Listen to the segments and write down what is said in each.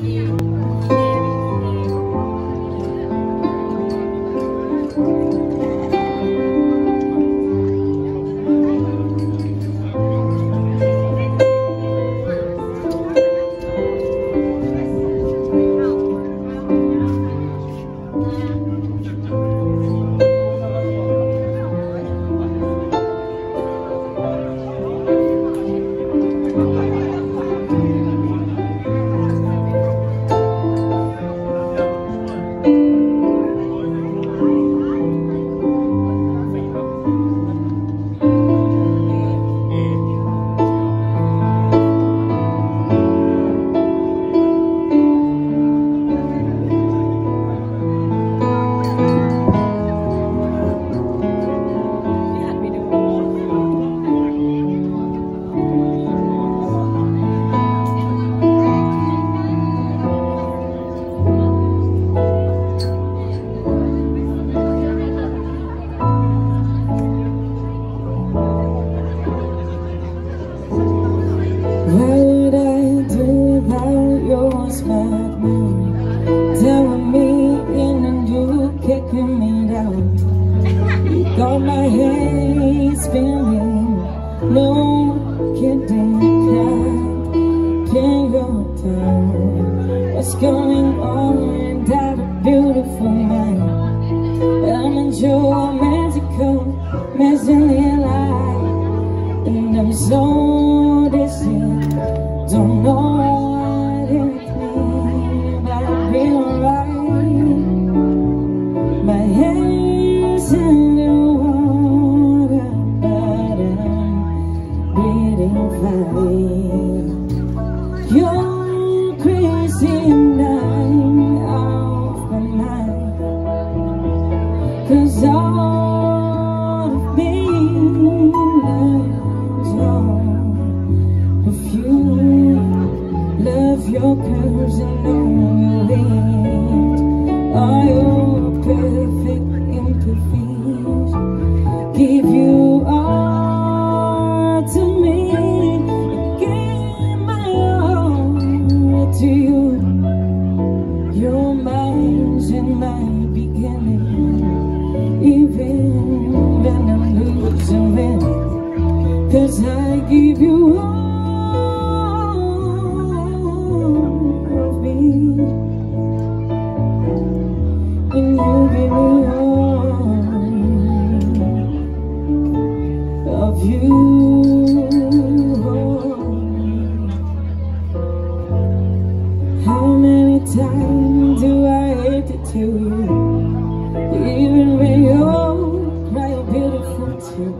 嗯 Got my head spinning, no kidding, can't, can't go. What's going on in that beautiful mind? I'm enjoying magical, mesmerizing light, and I'm so your colors and no many do I hate to tell you. Even when you're crying beautiful too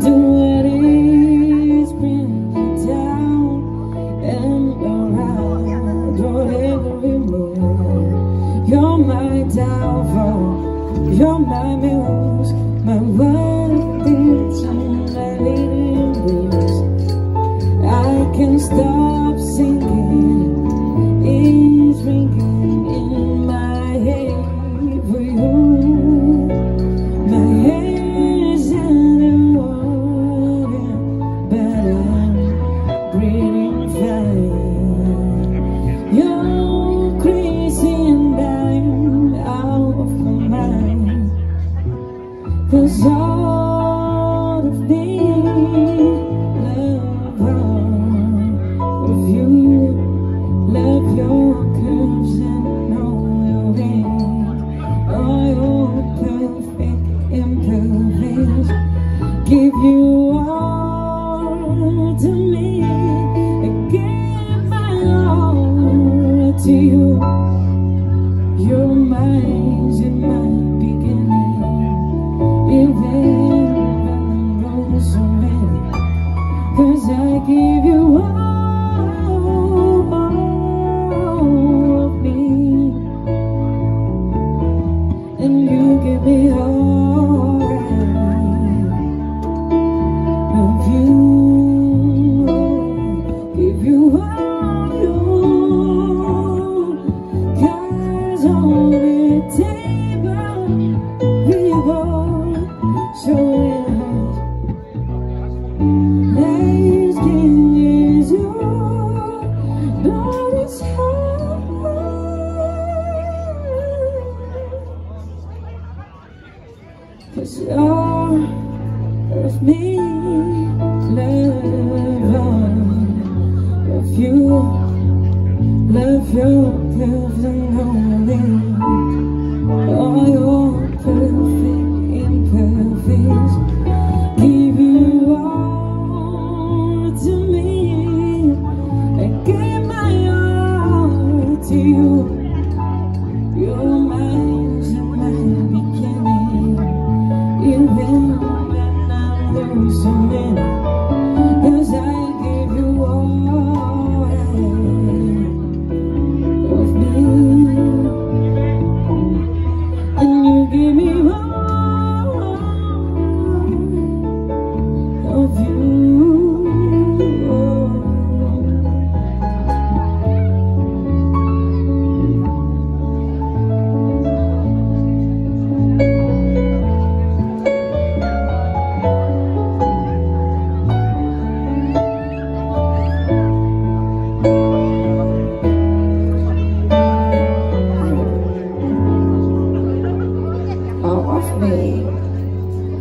Do what is bring you down And around. On every move You're my downfall. You're my Cause all of me If you love your curves and know your ring Give you all to me And give my all to you. You're mine Cause you're with me, love, love you, love your love.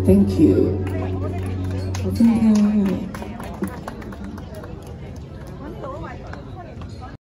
Thank you.